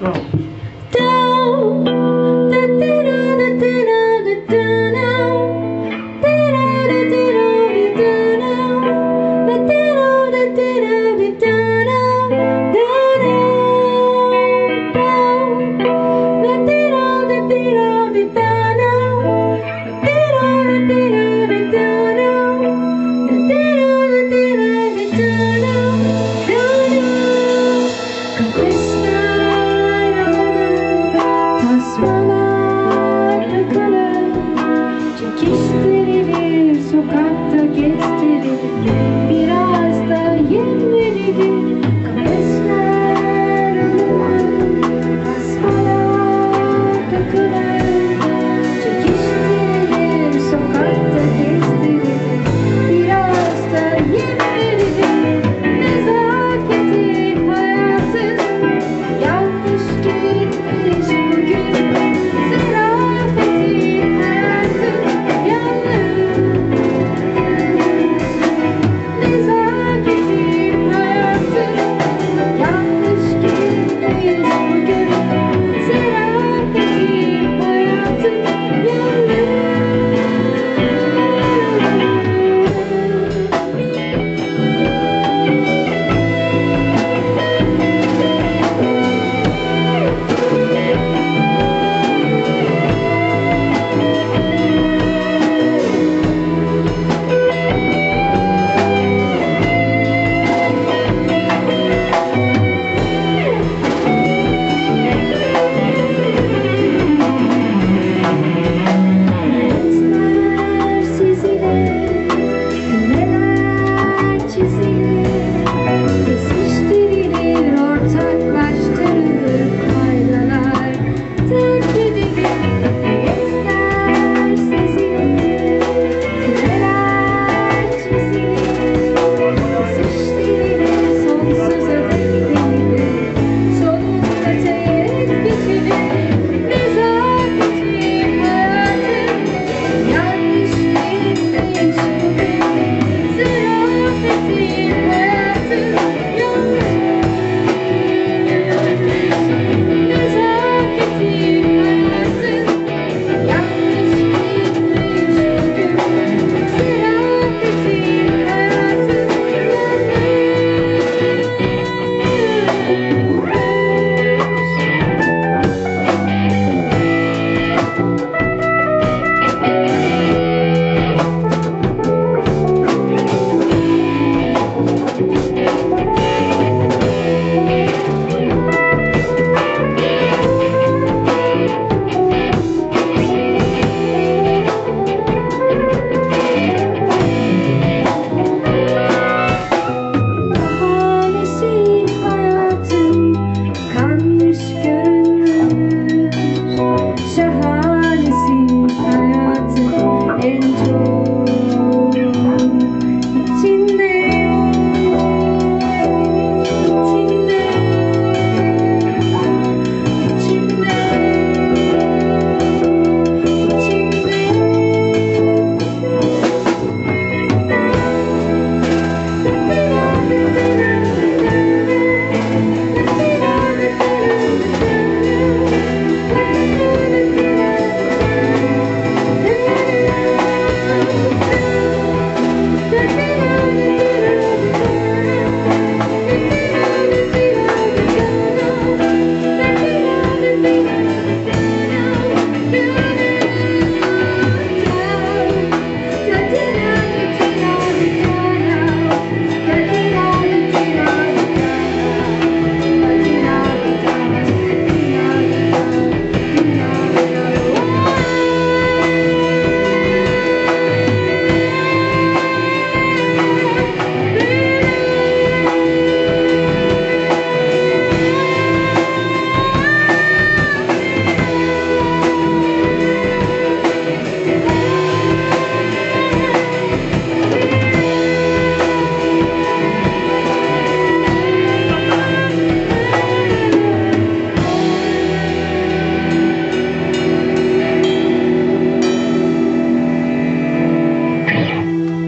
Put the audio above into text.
Go.